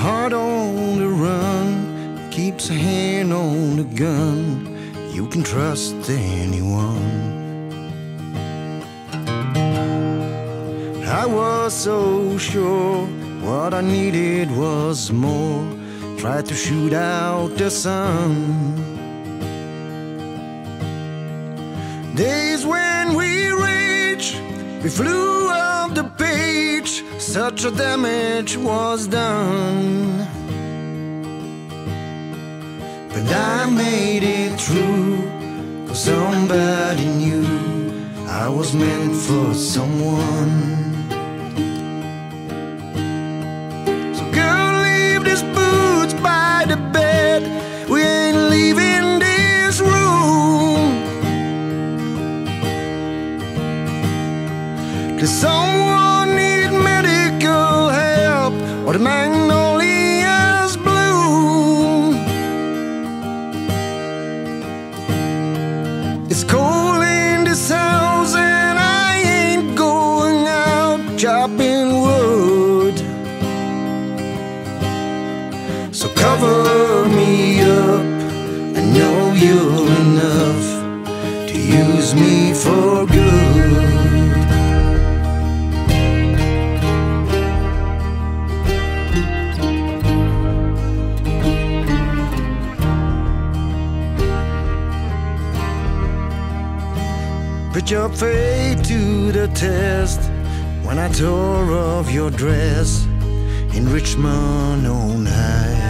heart on the run, keeps a hand on the gun. You can trust anyone. I was so sure what I needed was more. Tried to shoot out the sun. Days when we rage, we flew off the page. Such a damage was done. But I made it through, cause somebody knew I was meant for someone. So, girl, leave these boots by the bed. We ain't leaving this the magnolias bloom? It's cold in this house and I ain't going out chopping Your faith to the test when I tore off your dress in Richmond on high.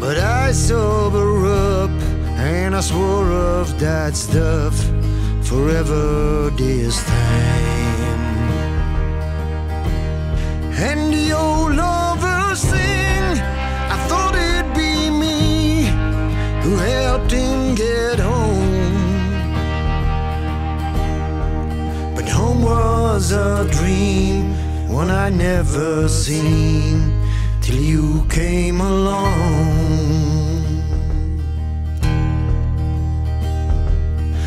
But I sober up and I swore off that stuff forever this time. And the old lovers sing, I thought it'd be me who him get home. But home was a dream, one I never seen till you came along.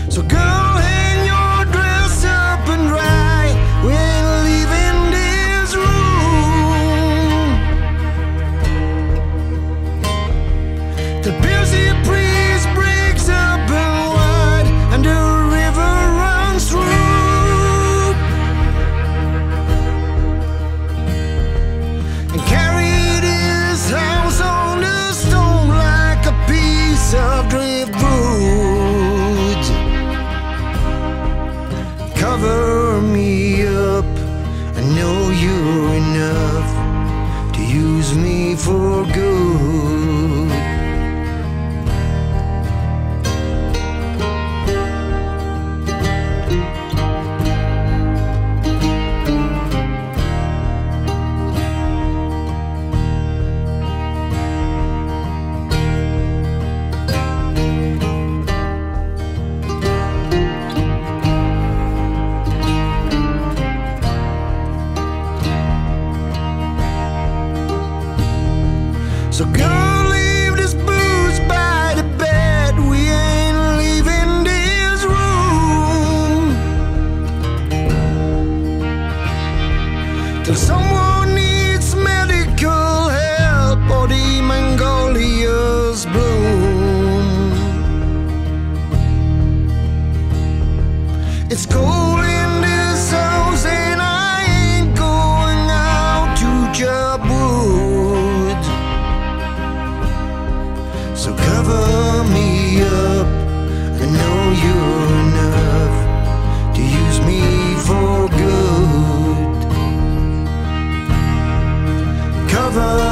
So girl, Cover me up, I know you're enough to use me for good. Someone needs medical help or the magnolias bloom. It's cold in this house and I ain't going out to So cover me up, I know you're. lover.